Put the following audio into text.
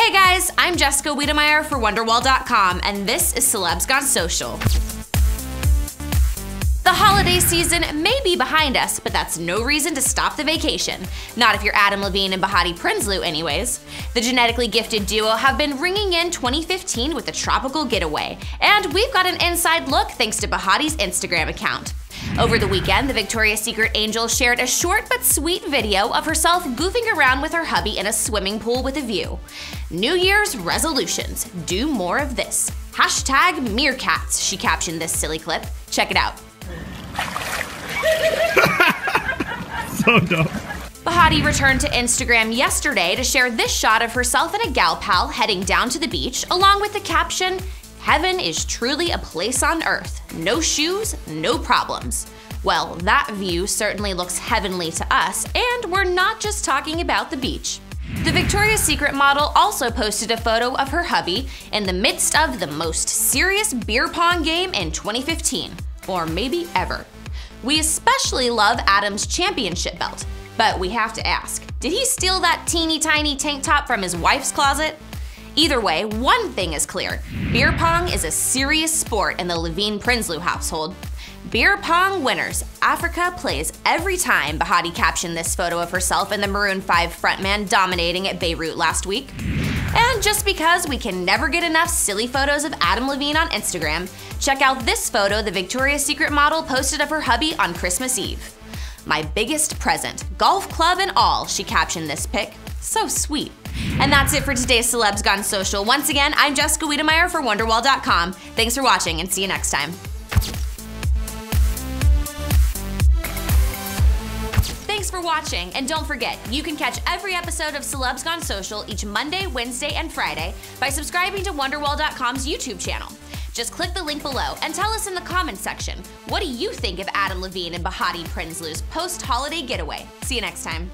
Hey guys, I'm Jessica Wedemeyer for Wonderwall.com, and this is Celebs Gone Social. The holiday season may be behind us, but that's no reason to stop the vacation. Not if you're Adam Levine and Behati Prinsloo, anyways. The genetically gifted duo have been ringing in 2015 with a tropical getaway, and we've got an inside look thanks to Behati's Instagram account. Over the weekend, the Victoria's Secret angel shared a short but sweet video of herself goofing around with her hubby in a swimming pool with a view. New Year's resolutions do more of this. Hashtag meerkats, she captioned this silly clip. Check it out. so dumb. Behati returned to Instagram yesterday to share this shot of herself and a gal pal heading down to the beach, along with the caption, Heaven is truly a place on earth. No shoes, no problems. Well, that view certainly looks heavenly to us, and we're not just talking about the beach. The Victoria's Secret model also posted a photo of her hubby in the midst of the most serious beer pong game in 2015 or maybe ever. We especially love Adam's championship belt, but we have to ask did he steal that teeny tiny tank top from his wife's closet? Either way, one thing is clear beer pong is a serious sport in the Levine Prinsloo household. Beer pong winners. Africa plays every time, Behati captioned this photo of herself and the Maroon 5 frontman dominating at Beirut last week. And just because we can never get enough silly photos of Adam Levine on Instagram, check out this photo the Victoria's Secret model posted of her hubby on Christmas Eve. My biggest present, golf club and all, she captioned this pic. So sweet. And that's it for today's Celebs Gone Social. Once again, I'm Jessica Wedemeyer for Wonderwall.com. Thanks for watching and see you next time. Thanks for watching, and don't forget, you can catch every episode of Celebs Gone Social each Monday, Wednesday, and Friday by subscribing to Wonderwall.com's YouTube channel. Just click the link below and tell us in the comments section, what do you think of Adam Levine and Behati Prinsloo's post-holiday getaway? See you next time.